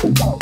Go.